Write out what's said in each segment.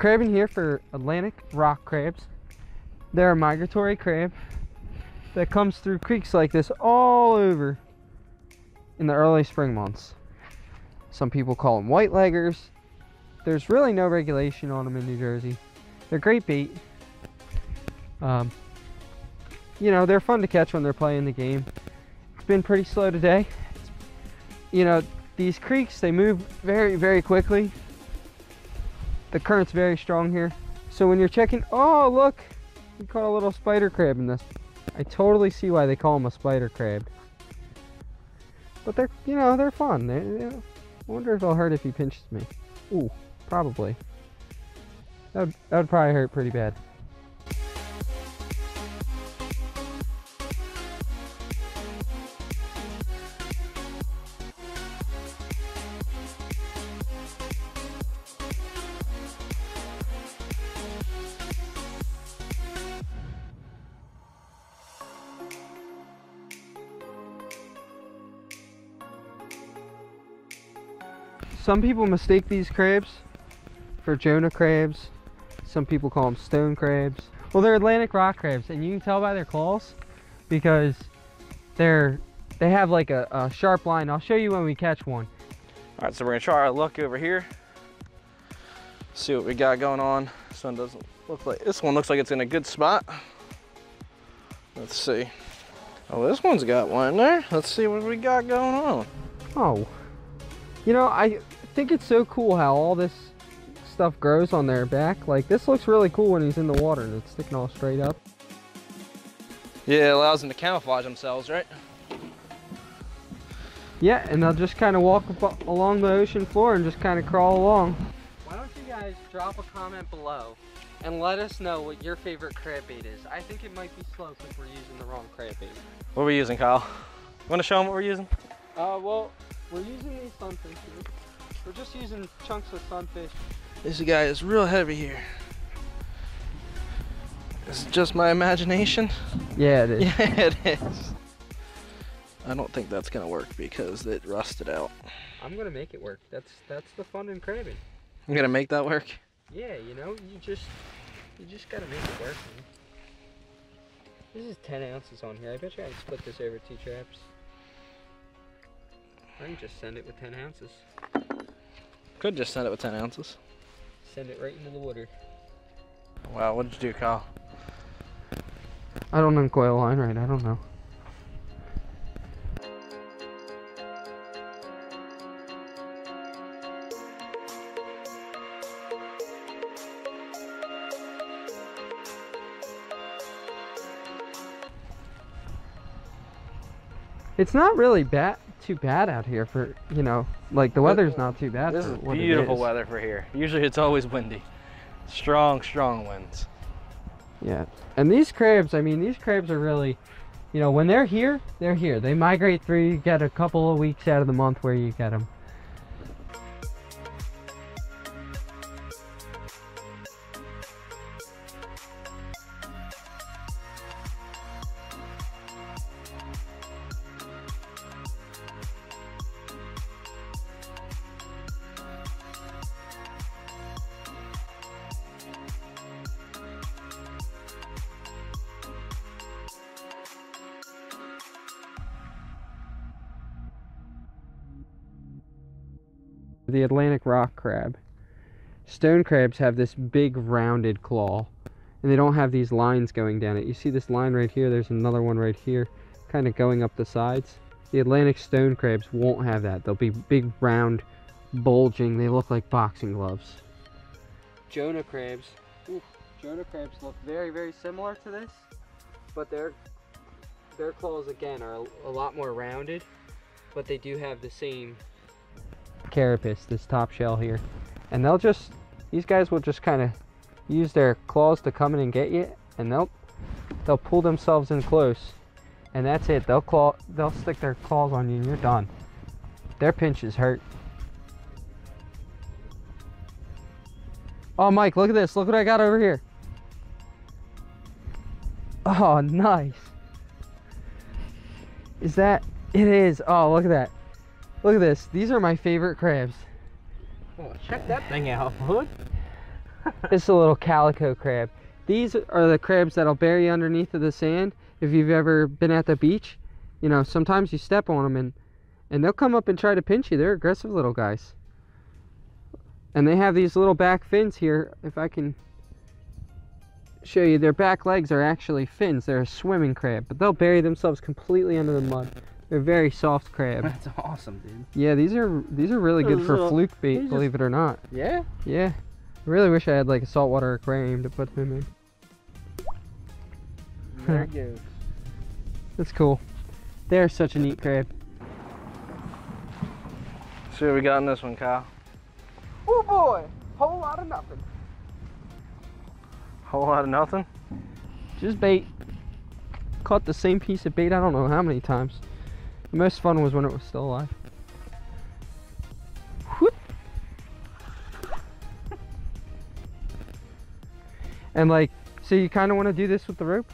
Crabbing here for Atlantic rock crabs. They're a migratory crab that comes through creeks like this all over in the early spring months. Some people call them white leggers. There's really no regulation on them in New Jersey. They're great bait. Um, you know, they're fun to catch when they're playing the game. It's been pretty slow today. You know, these creeks, they move very, very quickly. The current's very strong here. So when you're checking, oh, look, we caught a little spider crab in this. I totally see why they call them a spider crab. But they're, you know, they're fun. They, they, I wonder if it'll hurt if he pinches me. Ooh, probably. That would, that would probably hurt pretty bad. Some people mistake these crabs for Jonah crabs. Some people call them stone crabs. Well, they're Atlantic rock crabs, and you can tell by their claws because they're they have like a, a sharp line. I'll show you when we catch one. All right, so we're gonna try our luck over here. See what we got going on. This one doesn't look like, this one looks like it's in a good spot. Let's see. Oh, this one's got one there. Let's see what we got going on. Oh, you know, I think it's so cool how all this stuff grows on their back. Like this looks really cool when he's in the water and it's sticking all straight up. Yeah, it allows them to camouflage themselves, right? Yeah, and they'll just kind of walk along the ocean floor and just kind of crawl along. Why don't you guys drop a comment below and let us know what your favorite crab bait is. I think it might be slow if we're using the wrong crab bait. What are we using, Kyle? Want to show them what we're using? Uh, well, we're using these sunfish here. We're just using chunks of sunfish. This guy is real heavy here. Is it just my imagination? Yeah, it is. Yeah, it is. I don't think that's gonna work because it rusted out. I'm gonna make it work. That's that's the fun in crabbing. I'm gonna make that work. Yeah, you know, you just you just gotta make it work. Man. This is 10 ounces on here. I bet you I can split this over two traps. I can just send it with 10 ounces. Could just send it with 10 ounces. Send it right into the water. Wow, what did you do, Kyle? I don't uncoil line right, I don't know. It's not really bad, too bad out here for, you know, like the weather's not too bad. This is beautiful weather for here. Usually it's always windy. Strong, strong winds. Yeah. And these crabs, I mean, these crabs are really, you know, when they're here, they're here. They migrate through, you get a couple of weeks out of the month where you get them. The Atlantic rock crab. Stone crabs have this big rounded claw and they don't have these lines going down it. You see this line right here, there's another one right here kind of going up the sides. The Atlantic stone crabs won't have that. They'll be big, round, bulging. They look like boxing gloves. Jonah crabs. Ooh, Jonah crabs look very, very similar to this, but their their claws again are a, a lot more rounded, but they do have the same carapace, this top shell here. And they'll just, these guys will just kind of use their claws to come in and get you, and they'll they'll pull themselves in close, and that's it. They'll claw, they'll stick their claws on you, and you're done. Their pinches hurt. Oh, Mike, look at this. Look what I got over here. Oh, nice. Is that? It is. Oh, look at that. Look at this. These are my favorite crabs. Oh, check that thing out, bud. This is a little calico crab. These are the crabs that'll bury underneath of the sand. If you've ever been at the beach, you know, sometimes you step on them and, and they'll come up and try to pinch you. They're aggressive little guys. And they have these little back fins here. If I can show you, their back legs are actually fins. They're a swimming crab, but they'll bury themselves completely under the mud. They're very soft crab. That's awesome, dude. Yeah, these are these are really good for little- fluke bait, these just- believe it or not. Yeah. Yeah. I really wish I had like a saltwater aquarium to put them in. There it goes. That's cool. They're such a neat crab. See what we got in this one, Kyle. Oh boy, whole lot of nothing. Whole lot of nothing. Just bait. Caught the same piece of bait I don't know how many times. The most fun was when it was still alive. Whoop. And like, so you kind of want to do this with the rope?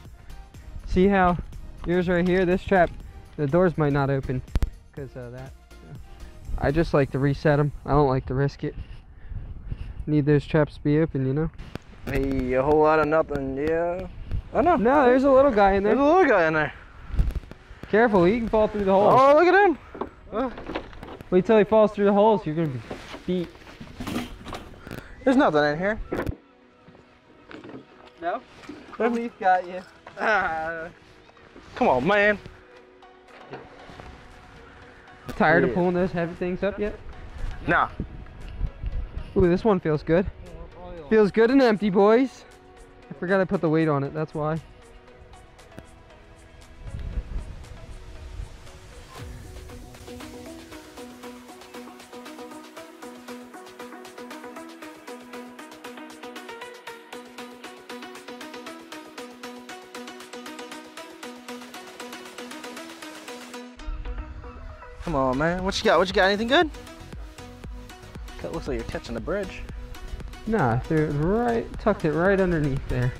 See how yours right here, this trap, the doors might not open because of that. I just like to reset them. I don't like to risk it. Need those traps to be open, you know? Hey, a whole lot of nothing. Yeah. I know. No, there's a little guy in there. There's a little guy in there. Careful, he can fall through the hole. Oh, look at him. Wait till he falls through the holes. You're gonna be beat. There's nothing in here. No. Somebody's got you. Ah. Come on, man. Tired of pulling those heavy things up yet? Nah. Ooh, this one feels good. Feels good and empty, boys. I forgot I put the weight on it. That's why. Come on, man. What you got? What you got? Anything good? Looks like you're catching the bridge. Nah, it right, tucked it right underneath there.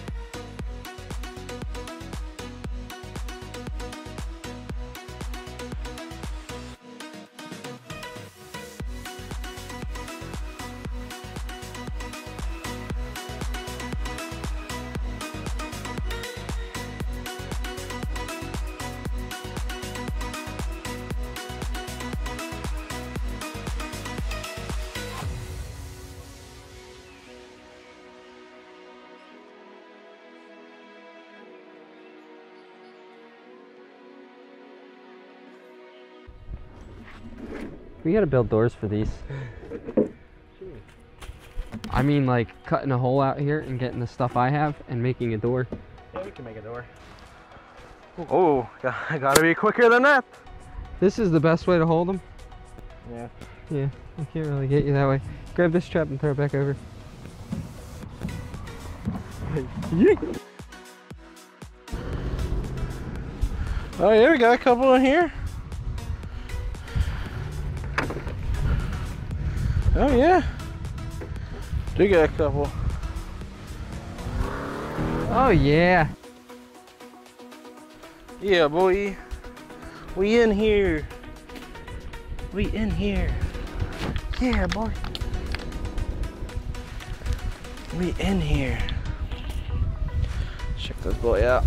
We gotta build doors for these. I mean, like cutting a hole out here and getting the stuff I have and making a door. Yeah, we can make a door. Oh, I gotta be quicker than that. This is the best way to hold them. Yeah. Yeah, I can't really get you that way. Grab this trap and throw it back over. Oh yeah, we got a couple in here. Oh yeah. Do got a couple. Oh yeah. Yeah, boy. We in here. We in here. Yeah, boy. We in here. Check this boy out.